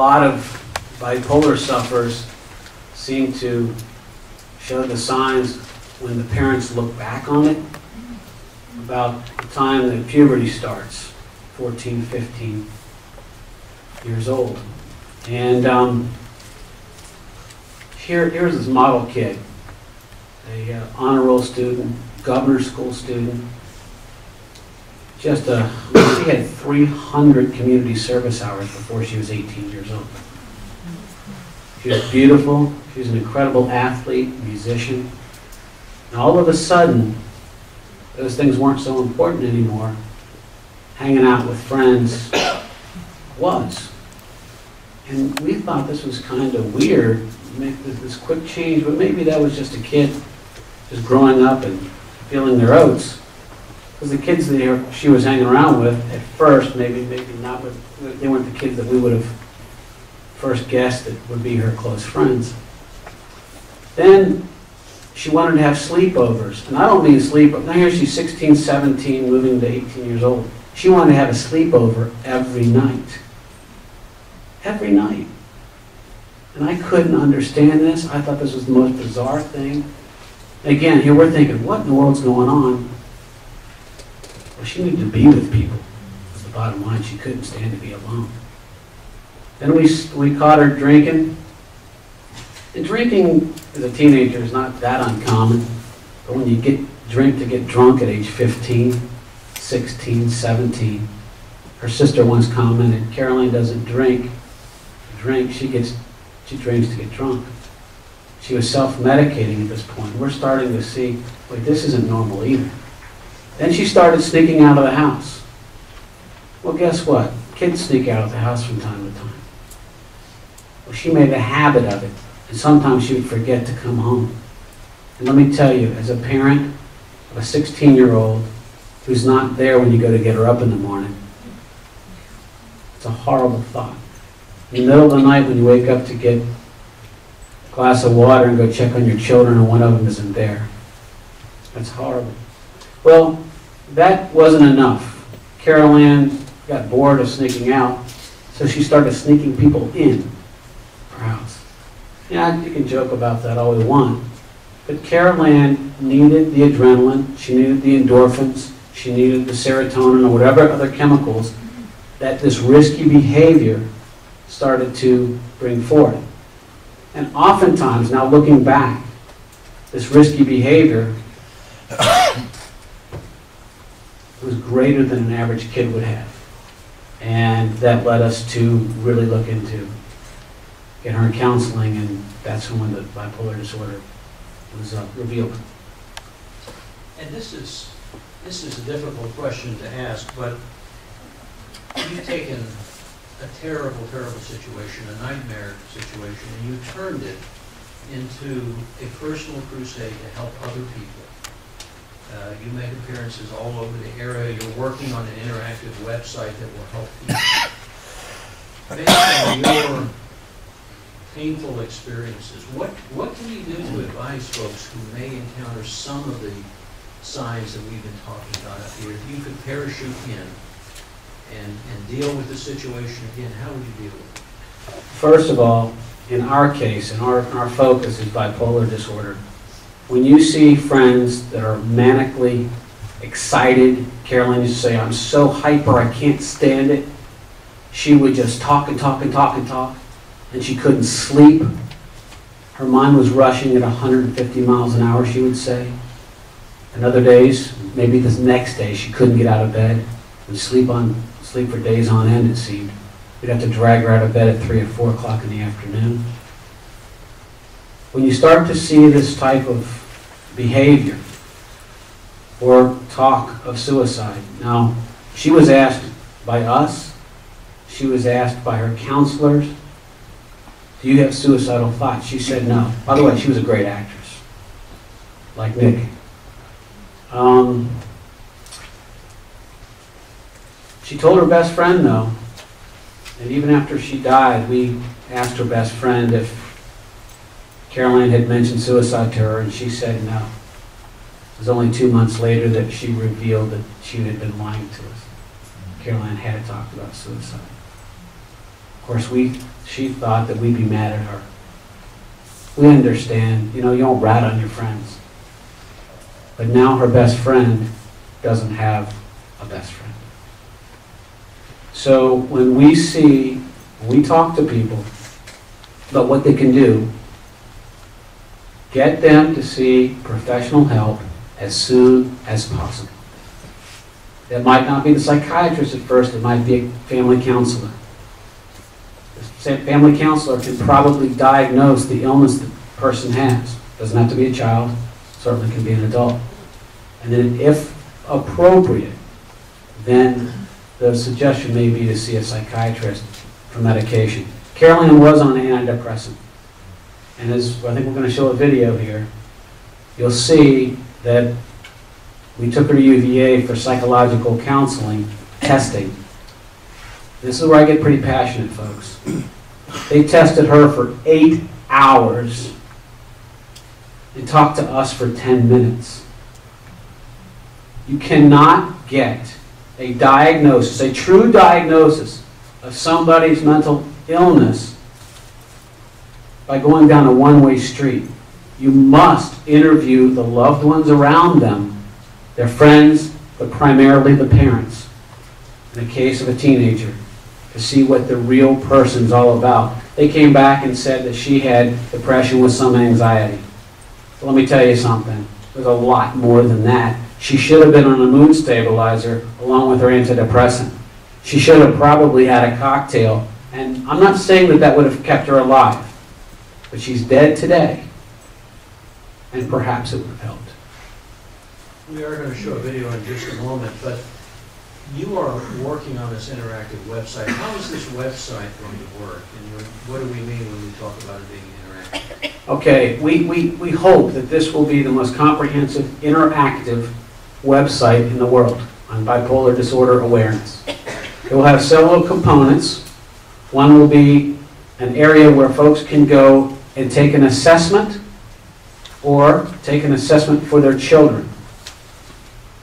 lot of bipolar sufferers seem to show the signs when the parents look back on it about the time that puberty starts, 14, 15 years old. And um, here, here's this model kid, a uh, honor roll student, governor's school student. Just a, she had 300 community service hours before she was 18 years old. She was beautiful, she was an incredible athlete, musician. And all of a sudden, those things weren't so important anymore. Hanging out with friends was. And we thought this was kind of weird, make this this quick change, but maybe that was just a kid just growing up and feeling their oats. Because the kids that he- she was hanging around with at first, maybe, maybe not, but they weren't the kids that we would have first guessed that would be her close friends. Then she wanted to have sleepovers, and I don't mean sleep, now here she's 16, 17, moving to 18 years old. She wanted to have a sleepover every night. Every night. And I couldn't understand this. I thought this was the most bizarre thing. Again, here we're thinking, what in the world's going on? Well, she needed to be with people. Was the bottom line. She couldn't stand to be alone. Then we, we caught her drinking. And drinking as a teenager is not that uncommon. But when you get drink to get drunk at age 15, 16, 17, her sister once commented, Carol Anne doesn't drink, drink, she gets, she drinks to get drunk. She was self-medicating at this point. We're starting to see, wait, this isn't normal either. Then she started sneaking out of the house. Well, guess what? Kids sneak out of the house from time to time. Well, she made a habit of it, and sometimes she would forget to come home. And let me tell you, as a parent of a 16-year-old who's not there when you go to get her up in the morning, it's a horrible thought. In the middle of the night when you wake up to get a glass of water and go check on your children and one of them isn't there. That's horrible. Well, that wasn't enough. Carol Anne got bored of sneaking out, so she started sneaking people in house. Yeah, you can joke about that all we want, but Carol Anne needed the adrenaline, she needed the endorphins, she needed the serotonin or whatever other chemicals that this risky behavior started to bring forth. And oftentimes, now looking back, this risky behavior greater than an average kid would have. And that led us to really look into get her in counseling, and that's when the bipolar disorder was uh, revealed. And this is, this is a difficult question to ask, but you've taken a terrible, terrible situation, a nightmare situation, and you turned it into a personal crusade to help other people. Uh, You make appearances all over the area, you're working on an interactive website that will help people. Based on your painful experiences, what, what can you do to advise folks who may encounter some of the signs that we've been talking about up here? If you could parachute in and, and deal with the situation again, how would you deal with it? First of all, in our case, and our, our focus is bipolar disorder, when you see friends that are manically excited, Carol Anne used to say, I'm so hyper, I can't stand it. She would just talk and talk and talk and talk, and she couldn't sleep. Her mind was rushing at 150 miles an hour, she would say. And other days, maybe the next day, she couldn't get out of bed, would sleep on, sleep for days on end, it seemed. We'd have to drag her out of bed at 3 or 4 o'clock in the afternoon. When you start to see this type of behavior or talk of suicide, now, she was asked by us, she was asked by her counselors, do you have suicidal thoughts? She said no. By the way, she was a great actress, like Nick. Um, she told her best friend no, and even after she died, we asked her best friend if Carol Anne had mentioned suicide to her, and she said no. It was only two months later that she revealed that she had been lying to us. Carol Anne had talked about suicide. Of course, we, she thought that we'd be mad at her. We understand, you know, you don't rat on your friends. But now her best friend doesn't have a best friend. So when we see, we talk to people about what they can do, get them to see professional help as soon as possible. It might not be the psychiatrist at first, it might be a family counselor. The family counselor can probably diagnose the illness the person has. Doesn't have to be a child, certainly can be an adult. And then if appropriate, then the suggestion may be to see a psychiatrist for medication. Carol Anne was on an antidepressant. And as, I think we're going to show a video here, you'll see that we took her to UVA for psychological counseling, testing. This is where I get pretty passionate, folks. They tested her for eight hours and talked to us for 10 minutes. You cannot get a diagnosis, a true diagnosis of somebody's mental illness by going down a one-way street. You must interview the loved ones around them, their friends, but primarily the parents. In the case of a teenager, to see what the real person's all about. They came back and said that she had depression with some anxiety. But let me tell you something. There's a lot more than that. She should have been on a mood stabilizer along with her antidepressant. She should have probably had a cocktail. And I'm not saying that that would have kept her alive, but she's dead today. And perhaps it would have helped. We are going to show a video in just a moment, but you are working on this interactive website. How is this website going to work? And what do we mean when we talk about it being interactive? Okay, we, we, we hope that this will be the most comprehensive, interactive website in the world on bipolar disorder awareness. It will have several components. One will be an area where folks can go and take an assessment or take an assessment for their children.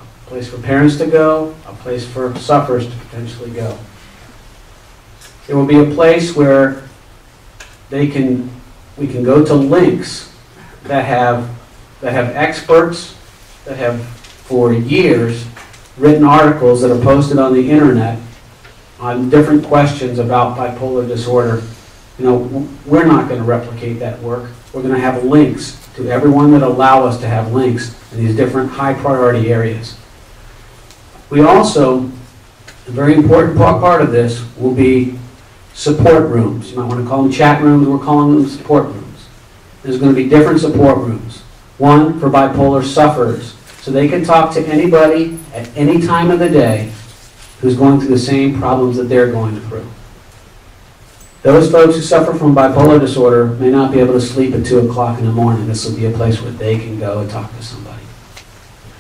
A place for parents to go, a place for sufferers to potentially go. There will be a place where they can, we can go to links that have, that have experts, that have for years written articles that are posted on the internet on different questions about bipolar disorder. You know, we're not going to replicate that work. We're going to have links to everyone that allow us to have links in these different high priority areas. We also, a very important part of this will be support rooms. You might want to call them chat rooms, we're calling them support rooms. There's going to be different support rooms. One for bipolar sufferers, so they can talk to anybody at any time of the day who's going through the same problems that they're going through. Those folks who suffer from bipolar disorder may not be able to sleep at 2 o'clock in the morning. This will be a place where they can go and talk to somebody.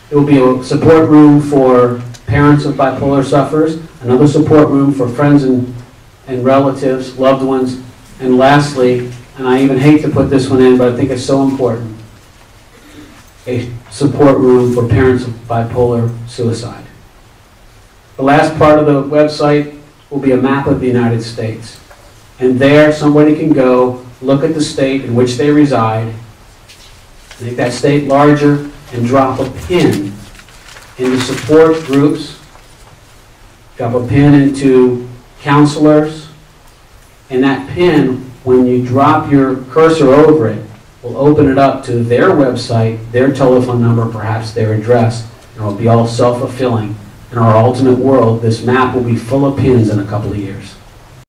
It will be a support room for parents of bipolar sufferers, another support room for friends and, and relatives, loved ones, and lastly, and I even hate to put this one in, but I think it's so important, a support room for parents of bipolar suicide. The last part of the website will be a map of the United States. And there, somebody can go, look at the state in which they reside, make that state larger, and drop a pin into support groups, drop a pin into counselors, and that pin, when you drop your cursor over it, will open it up to their website, their telephone number, perhaps their address, and it'll be all self-fulfilling. In our ultimate world, this map will be full of pins in a couple of years.